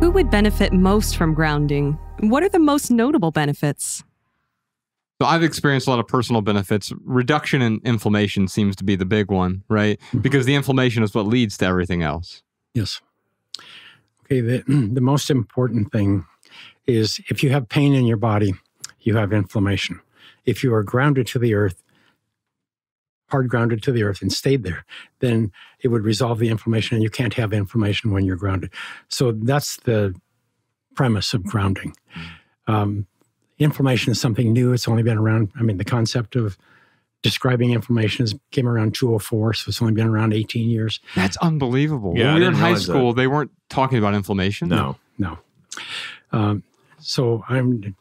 who would benefit most from grounding? What are the most notable benefits? So I've experienced a lot of personal benefits. Reduction in inflammation seems to be the big one, right? Mm-hmm. Because the inflammation is what leads to everything else. Yes. Okay, the, the most important thing is if you have pain in your body, you have inflammation. If you are grounded to the earth, hard grounded to the earth and stayed there, then it would resolve the inflammation and you can't have inflammation when you're grounded. So that's the premise of grounding. Um, inflammation is something new. It's only been around, I mean, the concept of describing inflammation is, came around 204, so it's only been around 18 years. That's unbelievable. Yeah, when we were in high realize that. school, they weren't talking about inflammation. No. No. Um, so I'm,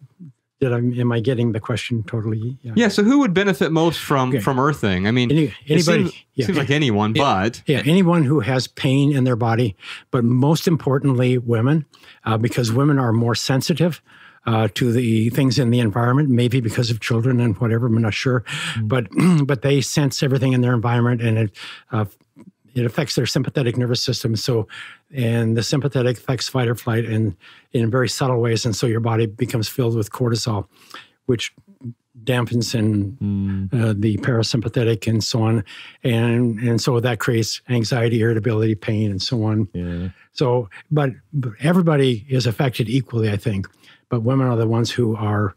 did I, am I getting the question totally? Yeah. So who would benefit most from Okay. from earthing? I mean, Any, it anybody? seems, yeah, seems like anyone, Yeah. but Yeah, anyone who has pain in their body, but most importantly, women, uh, because women are more sensitive uh, to the things in the environment, maybe because of children and whatever. I'm not sure, but but they sense everything in their environment, and it uh, it affects their sympathetic nervous system. So, and the sympathetic affects fight or flight, and in very subtle ways, and so your body becomes filled with cortisol, which dampens and uh, the parasympathetic and so on, and and so that creates anxiety, irritability, pain, and so on. Yeah. So, but, but everybody is affected equally, I think. But women are the ones who are.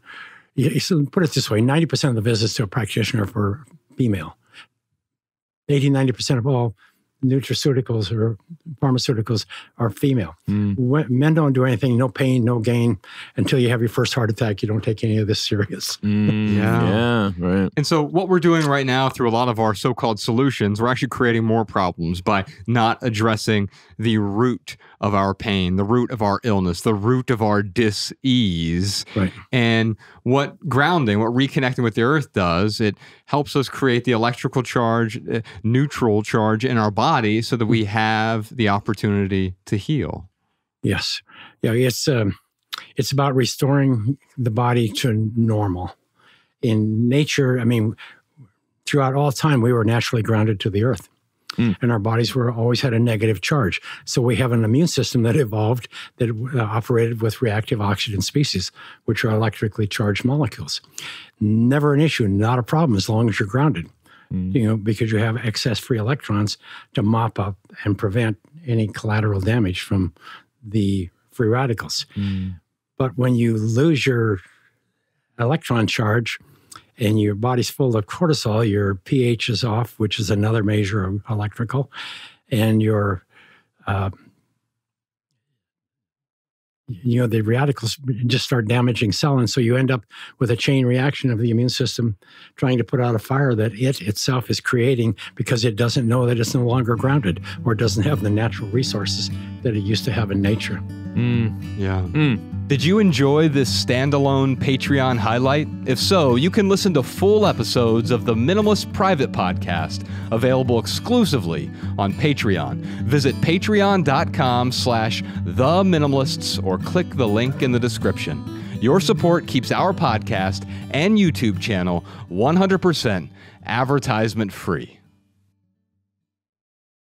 So put it this way: ninety percent of the visits to a practitioner are for female. 80 90 percent of all nutraceuticals or pharmaceuticals are female. Mm. When- Men don't do anything, no pain, no gain until you have your first heart attack. You don't take any of this serious. Mm, Yeah. yeah. Right. And so, what we're doing right now through a lot of our so called solutions, we're actually creating more problems by not addressing the root of our pain, the root of our illness, the root of our dis ease. Right. And what grounding, what reconnecting with the earth does, it helps us create the electrical charge, uh, neutral charge in our body so that we have the opportunity to heal. Yes, yeah, it's um, it's about restoring the body to normal. In nature, I mean, throughout all time, we were naturally grounded to the earth. Mm. And our bodies were always had a negative charge. So we have an immune system that evolved that uh, operated with reactive oxygen species, which are electrically charged molecules. Never an issue, not a problem as long as you're grounded. You know, because you have excess free electrons to mop up and prevent any collateral damage from the free radicals. But when you lose your electron charge and your body's full of cortisol, your pH is off, which is another measure of electrical, and your uh, you know the radicals just start damaging cell and so you end up with a chain reaction of the immune system trying to put out a fire that it itself is creating because it doesn't know that it's no longer grounded or doesn't have the natural resources that it used to have in nature Mm, yeah. Mm. Did you enjoy this standalone Patreon highlight? If so, you can listen to full episodes of the Minimalist Private Podcast, available exclusively on Patreon. Visit patreon.com slash the minimalists or click the link in the description. Your support keeps our podcast and YouTube channel 100% advertisement free.